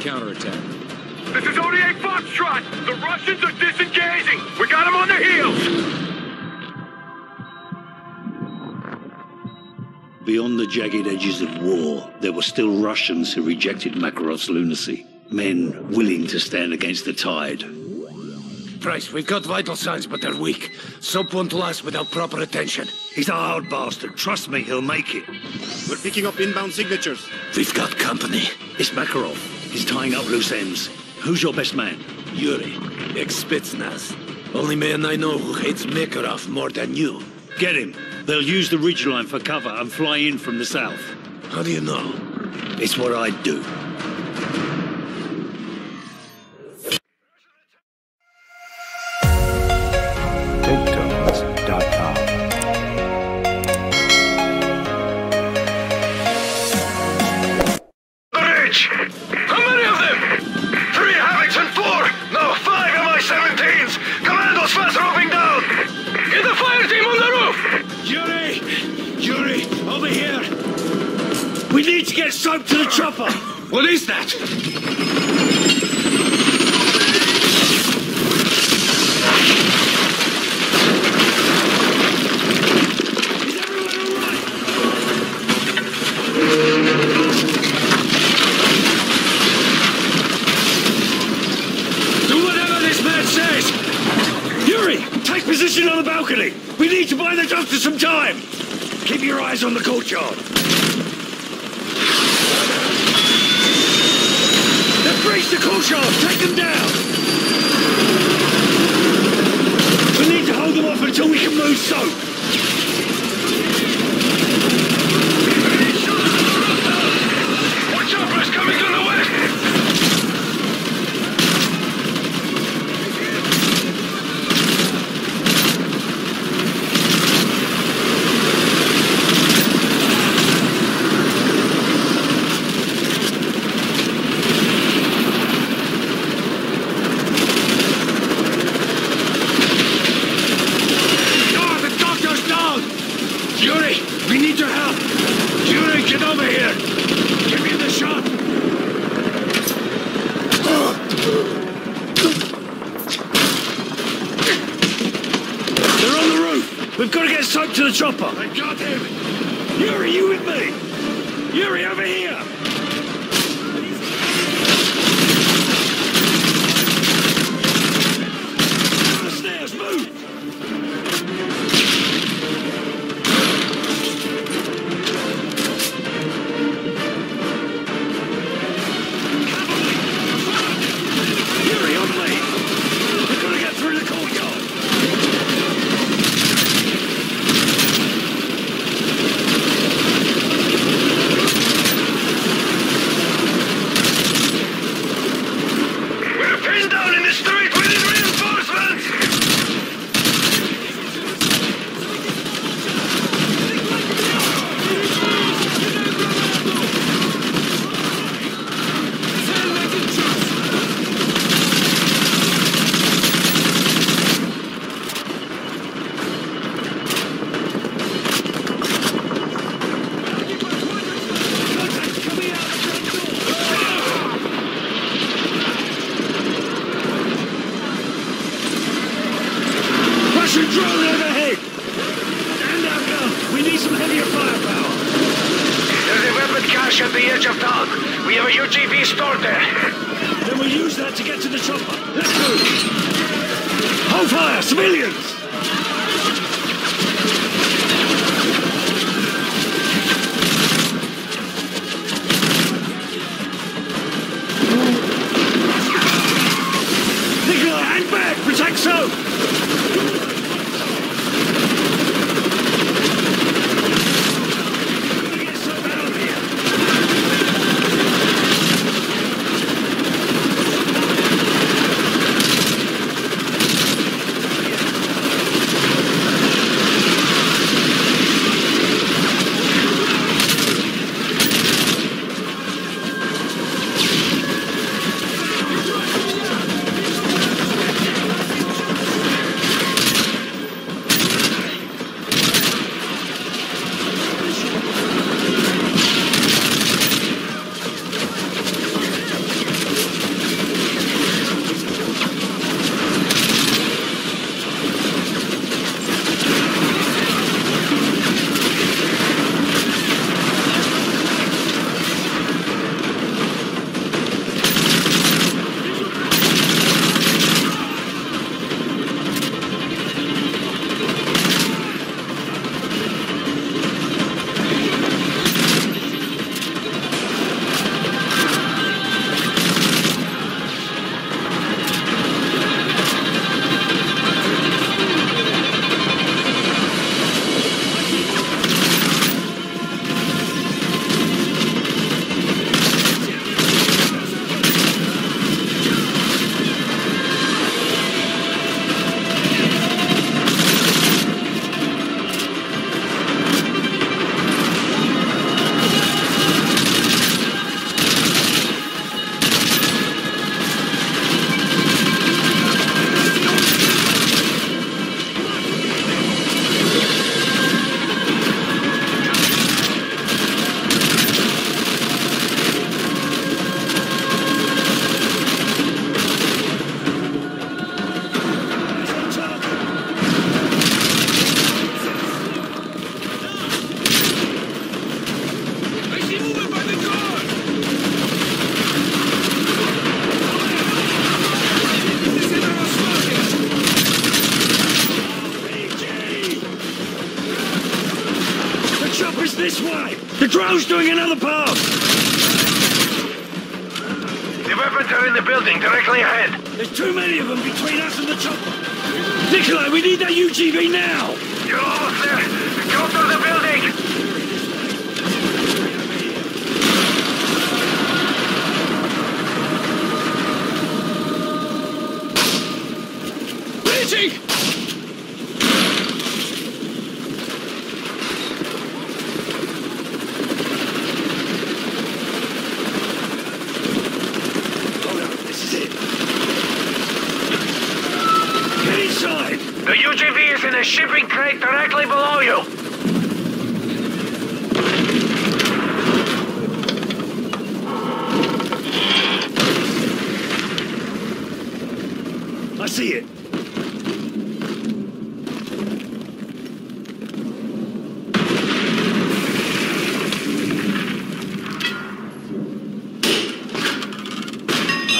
counterattack. This is ODA Foxtrot! The Russians are disengaging! We got them on their heels! Beyond the jagged edges of war, there were still Russians who rejected Makarov's lunacy. Men willing to stand against the tide. Price, we've got vital signs, but they're weak. Soap won't last without proper attention. He's a hard bastard. Trust me, he'll make it. We're picking up inbound signatures. We've got company. It's Makarov. He's tying up loose ends. Who's your best man? Yuri, ex-Spetsnaz. Only man I know who hates Makarov more than you. Get him. They'll use the ridgeline for cover and fly in from the south. How do you know? It's what I'd do. We need to get soap to the chopper! What is that? Is everyone all right? Do whatever this man says! Yuri, take position on the balcony! We need to buy the doctor some time! Keep your eyes on the courtyard. Breached the courtyard! Take them down! We need to hold them off until we can move soap! The edge of town. We have a UGV stored there. Then we'll use that to get to the chopper. Let's go! Hold fire, civilians! Nikolai, hang back! Protect! Drone's doing another pass! The weapons are in the building, directly ahead. There's too many of them between us and the chopper! Nikolai, we need that UGV now! You're almost there. Go through the building. Richie! Hold up, this is it. Get inside! The UGV is in a shipping crate directly below you. I see it.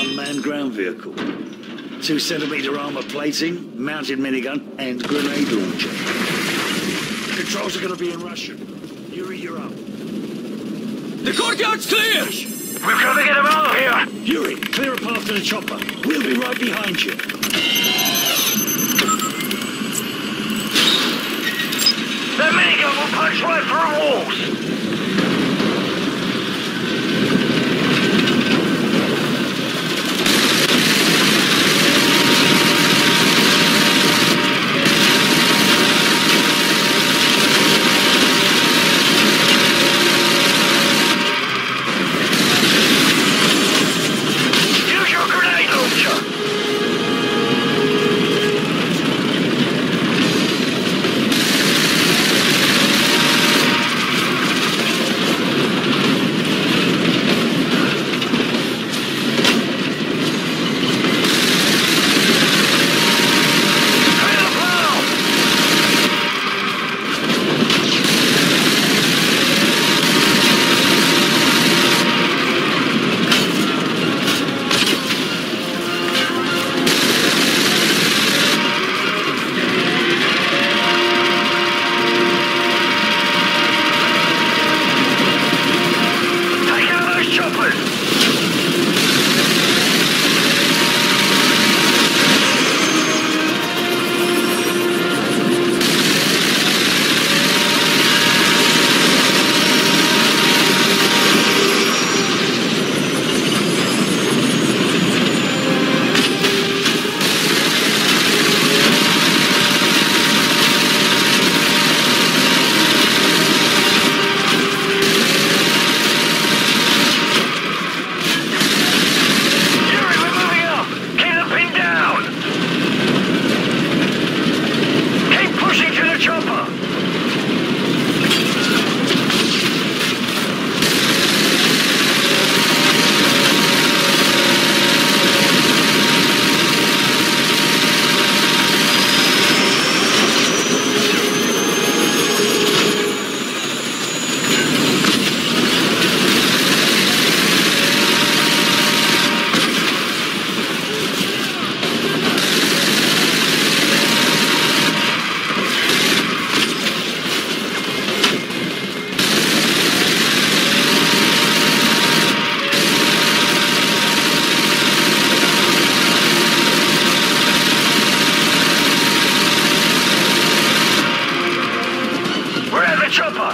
Unmanned ground vehicle. Two centimeter armor plating, mounted minigun, and grenade launcher. Controls are going to be in Russian. Yuri, you're up. The courtyard's clear! We've got to get him out of here. Yuri, clear a path to the chopper. We'll be right behind you. That minigun will punch right through walls.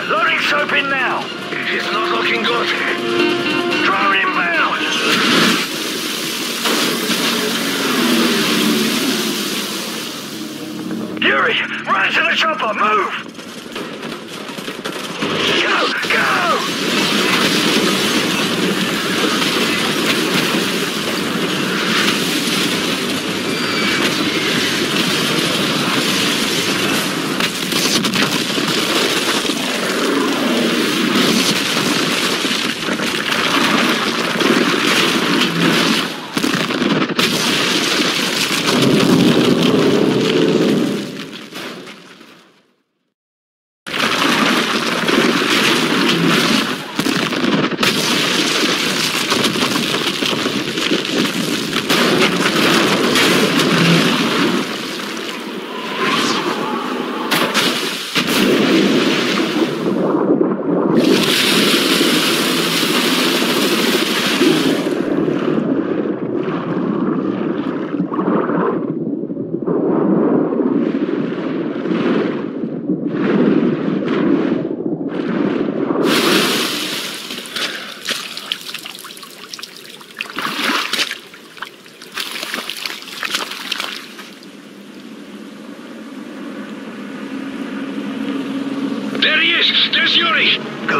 Loading soap in now! It's not looking good. Drone inbound! Yuri, run to the chopper! Move!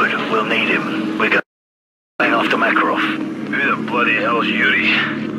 Good, we'll need him. We're going after Makarov. Who the bloody hell's Yuri?